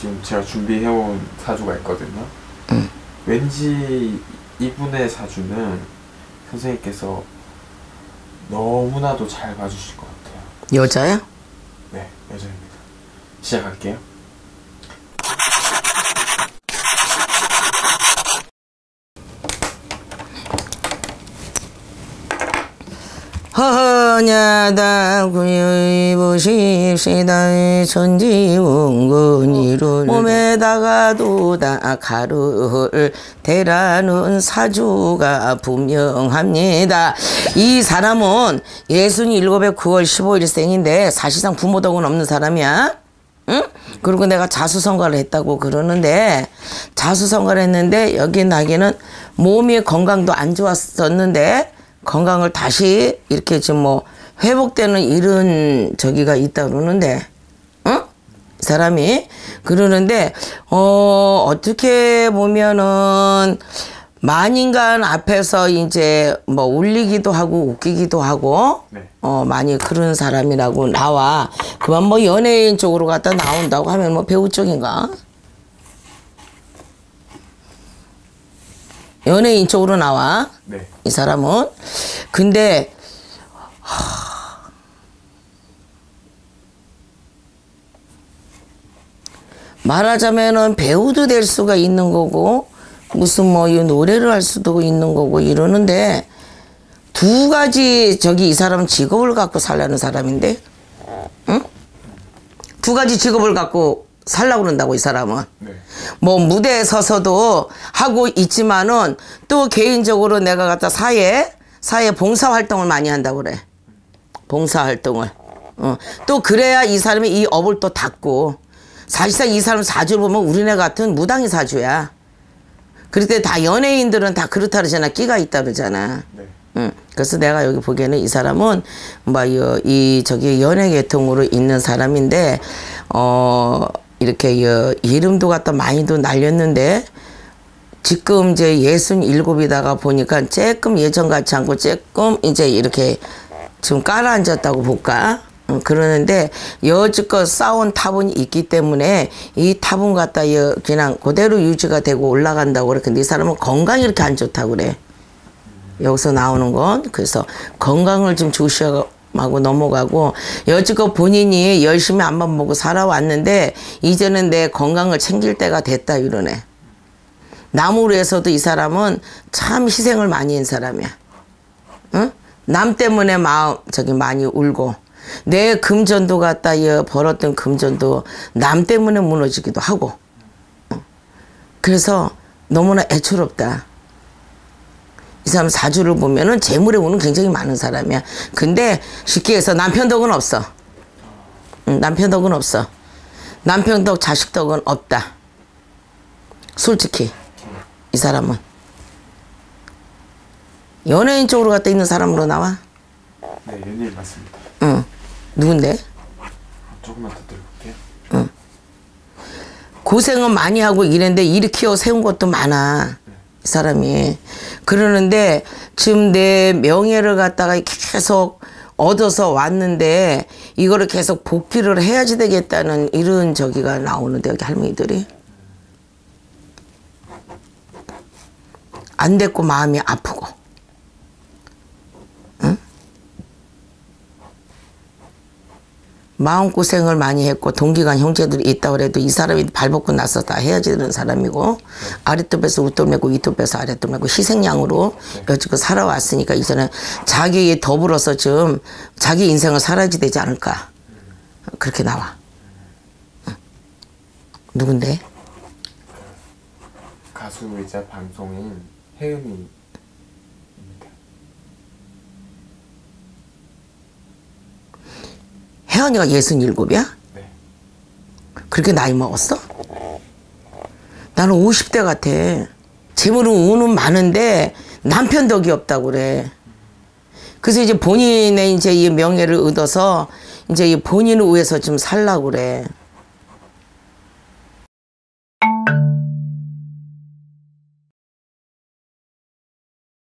지금 제가 준비해온 사주가 있거든요. 왠지 이분의 사주는 선생님께서 너무나도 잘 봐주실 것 같아요. 여자야? 네, 여자입니다. 시작할게요. 허 냐다 구여이 보십시다. 천지운근이를 몸에다가 도다 가루를 대라는 사주가 분명합니다. 이 사람은 예순일곱에 9월 15일 생인데 사실상 부모 덕은 없는 사람이야. 응? 그리고 내가 자수성가를 했다고 그러는데 자수성가를 했는데 여기 나기는 몸이 건강도 안 좋았었는데 건강을 다시 이렇게 좀뭐 회복되는 이런 저기가 있다 그러는데 응? 이 사람이 그러는데 어 어떻게 보면은 만인간 앞에서 이제 뭐 울리기도 하고 웃기기도 하고 네. 어 많이 그런 사람이라고 나와 그만 뭐 연예인 쪽으로 갖다 나온다고 하면 뭐 배우 쪽인가 연예인 쪽으로 나와 네. 이 사람은 근데 하, 말하자면은 배우도 될 수가 있는 거고 무슨 뭐 이 노래를 할 수도 있는 거고 이러는데 두 가지 저기 이 사람은 직업을 갖고 살라는 사람인데 응? 두 가지 직업을 갖고 살라고 그런다고 이 사람은 네. 뭐 무대에 서서도 하고 있지만은 또 개인적으로 내가 갖다 사회 사회 봉사 활동을 많이 한다고 그래. 봉사 활동을. 어. 또 그래야 이 사람이 이 업을 또 닫고 사실상 이 사람 사주를 보면 우리네 같은 무당이 사주야. 그럴 때 다 연예인들은 다 그렇다 그러잖아. 끼가 있다 그러잖아. 네. 응. 그래서 내가 여기 보기에는 이 사람은 뭐이 저기 연예 계통으로 있는 사람인데 어 이렇게 여, 이름도 갖다 많이도 날렸는데 지금 이제 예순 일곱이다가 보니까 조금 예전 같지 않고 조금 이제 이렇게 지금 깔아앉았다고 볼까? 어, 그러는데 여지껏 쌓은 탑은 있기 때문에 이 탑은 갖다 여, 그냥 그대로 유지가 되고 올라간다고 그래. 근데 이 사람은 건강이 이렇게 안 좋다고 그래. 여기서 나오는 건 그래서 건강을 좀 조심하고 넘어가고 여지껏 본인이 열심히 안만 보고 살아왔는데 이제는 내 건강을 챙길 때가 됐다 이러네. 남으로 해서도 이 사람은 참 희생을 많이 한 사람이야. 응? 남 때문에 마음 저기 많이 울고 내 금전도 갖다 이 벌었던 금전도 남 때문에 무너지기도 하고. 응. 그래서 너무나 애처롭다. 이 사람 사주를 보면은 재물의 운은 굉장히 많은 사람이야. 근데 쉽게 해서 남편 덕은 없어. 응, 남편 덕은 없어. 남편 덕, 자식 덕은 없다. 솔직히 이 사람은 연예인 쪽으로 갔다 있는 사람으로 나와. 네, 연예인 맞습니다. 응. 누군데? 조금만 더 들어볼게요. 고생은 많이 하고 이랬는데 일으켜 세운 것도 많아. 이 사람이. 그러는데 지금 내 명예를 갖다가 계속 얻어서 왔는데 이거를 계속 복귀를 해야지 되겠다는 이런 저기가 나오는데 여기 할머니들이. 안 됐고 마음이 아프고. 응? 마음고생을 많이 했고 동기간 형제들이 있다 그래도 이 사람이 발벗고 나서 다 헤어지는 사람이고 메고 윗톱에서 아랫톱 메고 희생양으로 여지껏 살아왔으니까 이제는 자기에 더불어서 좀 자기 인생을 살아야지 되지 않을까 그렇게 나와 응. 누군데? 가수이자 방송인 혜은이입니다. 일곱이야? 네. 그렇게 나이 먹었어? 나는 50대 같아. 재물은 운은 많은데 남편 덕이 없다고 그래. 그래서 이제 본인의 이제 이 명예를 얻어서 이제 이 본인을 위해서 좀 살라고 그래.